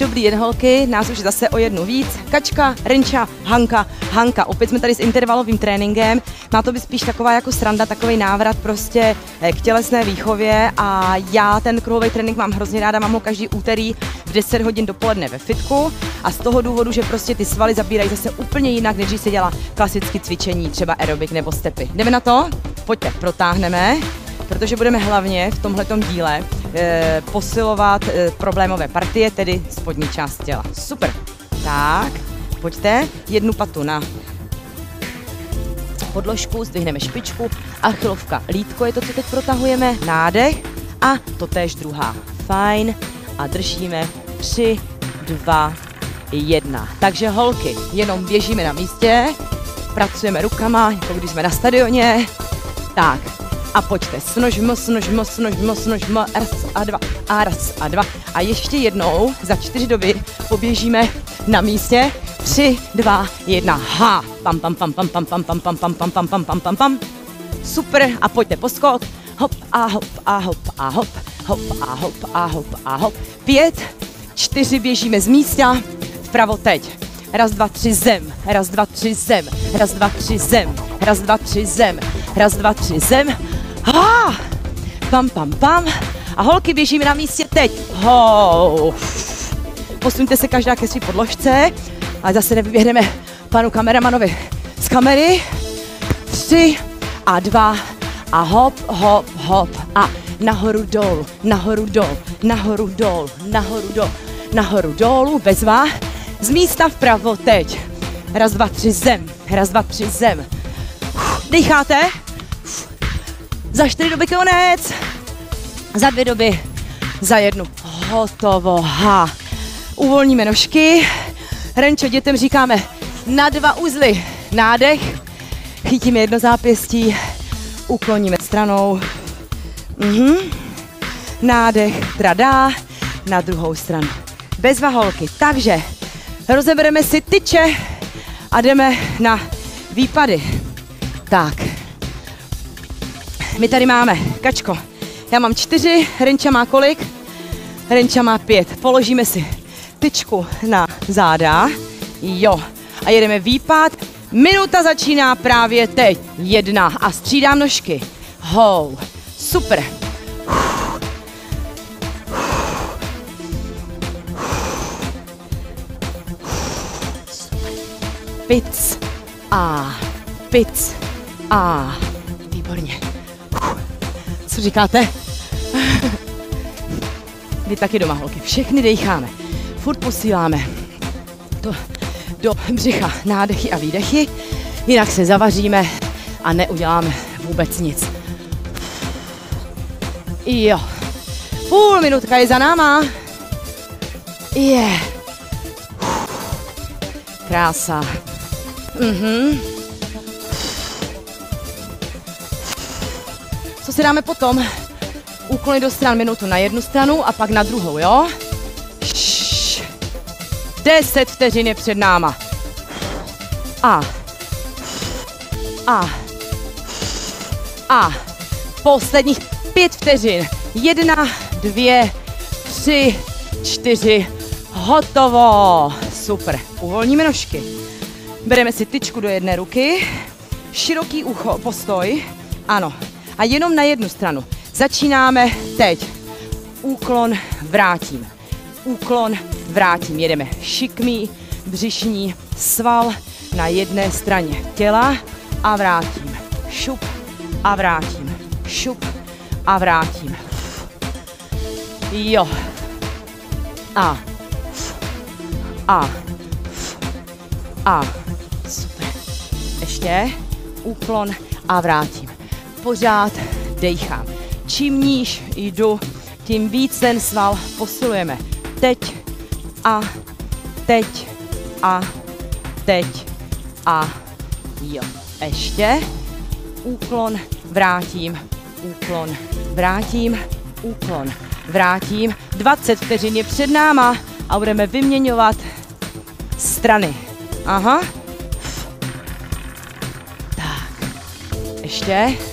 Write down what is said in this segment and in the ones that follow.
Dobrý den, holky, nás už zase o jednu víc. Kačka, Renča, Hanka, Hanka. Opět jsme tady s intervalovým tréninkem. Má to být spíš taková jako sranda, takový návrat prostě eh, k tělesné výchově a já ten kruhový trénink mám hrozně ráda, mám ho každý úterý v 10 hodin dopoledne ve fitku a z toho důvodu, že prostě ty svaly zabírají zase úplně jinak, než se dělá klasické cvičení, třeba aerobik nebo stepy. Jdeme na to? Pojďte, protáhneme protože budeme hlavně v tomto díle posilovat e, problémové partie, tedy spodní část těla. Super. Tak, pojďte, jednu patu na podložku, zdvihneme špičku, achilovka, lítko je to, co teď protahujeme, nádech a totéž druhá. Fajn a držíme 3, 2, 1. Takže holky, jenom běžíme na místě, pracujeme rukama, jako když jsme na stadioně. Tak, a pojďte, snožmo, snožmo, snožmo, snožmo, raz a dva, a raz a dva. A ještě jednou za čtyři doby poběžíme na místě. Tři, dva, jedna, ha! Pam, pam, pam, pam, pam, pam, pam, pam, pam, pam, pam, pam, pam, pam, pam. Super, a pojďte poskok. Hop a hop a hop a hop, hop a hop a hop a hop. Pět, čtyři, běžíme z místa, vpravo teď. Raz, dva, tři, zem. Raz, dva, tři, zem. Raz, dva, tři, zem. Raz, dva, tři, zem. Raz, dva, tři, zem. Ha! Pam, pam, pam. A holky běžíme na místě teď. Ho! Posuňte se každá ke své podložce. A zase nevyběhneme panu kameramanovi z kamery. Tři a dva a hop, hop, hop a nahoru dolů, nahoru dolů, nahoru dolů, nahoru dolů, nahoru dolů, bezva. Z místa vpravo teď. Raz, dva, tři, zem. Raz, dva, tři, zem. Dýcháte? Za čtyři doby konec. Za dvě doby. Za jednu. Hotovo. Ha. Uvolníme nožky. Renčo, dětem říkáme na dva uzly. Nádech. Chytíme jedno zápěstí. Ukloníme stranou. Mhm. Nádech. Tradá. Na druhou stranu. Bez vaholky. Takže rozebereme si tyče a jdeme na výpady. Tak. My tady máme, Kačko, já mám čtyři, Renča má kolik? Renča má pět. Položíme si tyčku na záda. Jo. A jedeme výpad. Minuta začíná právě teď. Jedna. A střídám nožky. Hou. Super. Pic. A. Pic. A. Výborně. Co říkáte? Vy taky doma, holky. Všechny decháme. Furt posíláme to do břicha nádechy a výdechy, jinak se zavaříme a neuděláme vůbec nic. Jo. Půl minutka je za náma. Je. Yeah. Krása. Mhm. Co si dáme potom? Úklony do stran minutu na jednu stranu a pak na druhou, jo? Šš. Deset vteřin je před náma. A. A. A. Posledních pět vteřin. Jedna, dvě, tři, čtyři. Hotovo. Super. Uvolníme nožky. Bereme si tyčku do jedné ruky. Široký ucho, postoj. Ano, a jenom na jednu stranu. Začínáme teď. Úklon, vrátím. Úklon, vrátím. Jedeme šikmý, břišní, sval na jedné straně těla a vrátím. Šup a vrátím. Šup a vrátím. Jo. A. A. A. Super. Ještě. Úklon a vrátím pořád dejchám. Čím níž jdu, tím víc ten sval posilujeme. Teď a teď a teď a jo. Ještě. Úklon, vrátím, úklon, vrátím, úklon, vrátím. 20 vteřin je před náma a budeme vyměňovat strany. Aha. Tak. Ještě.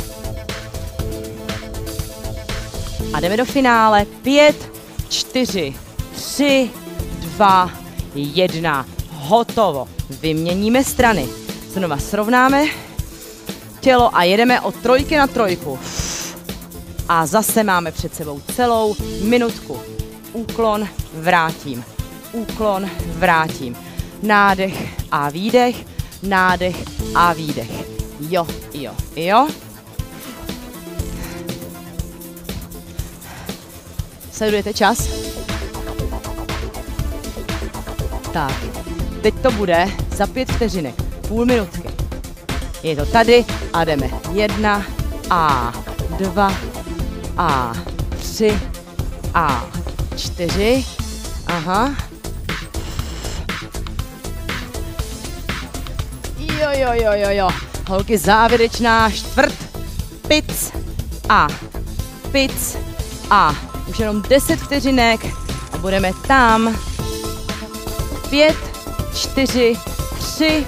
A jdeme do finále. Pět, čtyři, tři, dva, jedna. Hotovo. Vyměníme strany. Znova srovnáme tělo a jedeme od trojky na trojku. A zase máme před sebou celou minutku. Úklon, vrátím. Úklon, vrátím. Nádech a výdech, nádech a výdech. Jo, jo, jo. Sledujete čas? Tak, teď to bude za pět vteřinek, půl minutky. Je to tady a jdeme. Jedna a dva a tři a čtyři. Aha. Jo, jo, jo, jo, jo. Holky, závěrečná čtvrt. Pic a pic a už jenom 10 vteřinek a budeme tam. 5, 4, 3,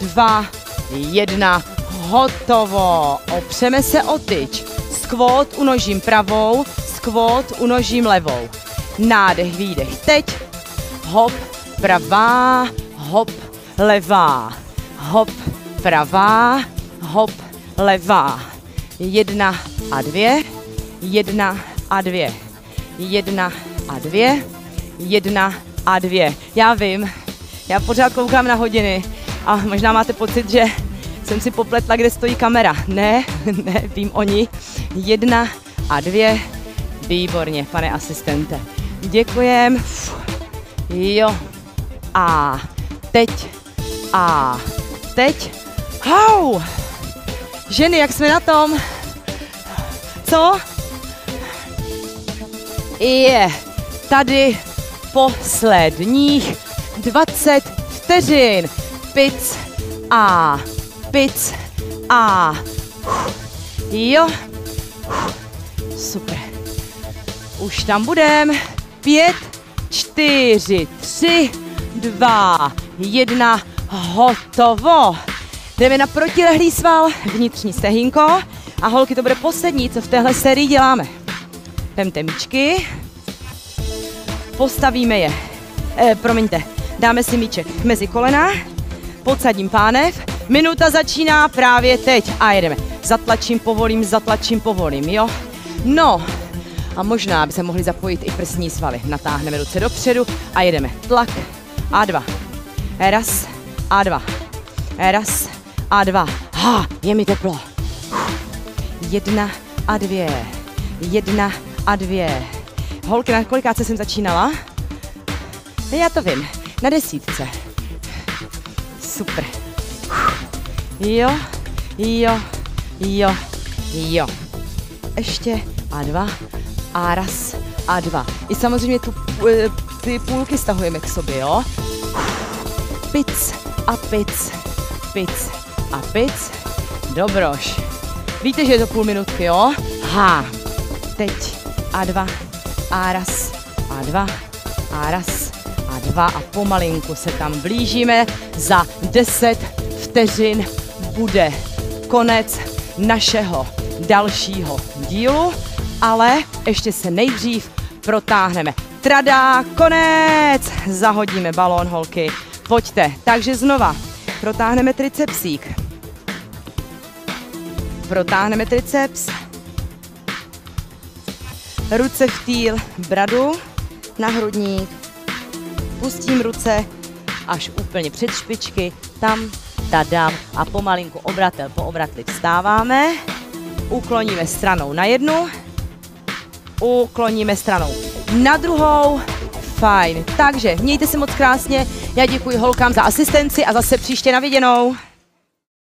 2, 1. Hotovo. Opřeme se o tyč. Skvot unožím pravou, skvot unožím levou. Nádech, výdech. Teď hop, pravá, hop, levá. Hop, pravá, hop, levá. Jedna a dvě, jedna a dvě jedna a dvě, jedna a dvě. Já vím, já pořád koukám na hodiny a možná máte pocit, že jsem si popletla, kde stojí kamera. Ne, ne, vím oni. Jedna a dvě. Výborně, pane asistente. Děkujem. Jo. A teď. A teď. Hau! Ženy, jak jsme na tom? Co? Je tady posledních 20 vteřin. Pic a pic a jo. Super. Už tam budem. Pět, čtyři, tři, dva, jedna. Hotovo. Jdeme na protilehlý sval, vnitřní stehínko. A holky, to bude poslední, co v téhle sérii děláme. Vemte míčky, postavíme je, eh, promiňte, dáme si míček mezi kolena, podsadím pánev, minuta začíná právě teď a jedeme. Zatlačím, povolím, zatlačím, povolím, jo? No, a možná by se mohli zapojit i prsní svaly. Natáhneme ruce dopředu a jedeme. Tlak a dva. Raz a dva. Raz a dva. Ha, je mi teplo. Jedna a dvě. Jedna a dvě. Holky, na kolikáce jsem začínala? Já to vím, na desítce. Super. Jo, jo, jo, jo. Ještě a dva a raz a dva. I samozřejmě tu, eh, ty půlky stahujeme k sobě, jo? Pic a pic, pic a pic. Dobroš. Víte, že je to půl minutky, jo? Ha. Teď a dva a raz a dva a raz a dva a pomalinku se tam blížíme. Za 10 vteřin bude konec našeho dalšího dílu, ale ještě se nejdřív protáhneme. Tradá, konec! Zahodíme balón, holky. Pojďte. Takže znova protáhneme tricepsík. Protáhneme triceps ruce v týl, bradu na hrudník, pustím ruce až úplně před špičky, tam, tadám a pomalinku obratel po obratli vstáváme, ukloníme stranou na jednu, ukloníme stranou na druhou, fajn. Takže mějte se moc krásně, já děkuji holkám za asistenci a zase příště na viděnou.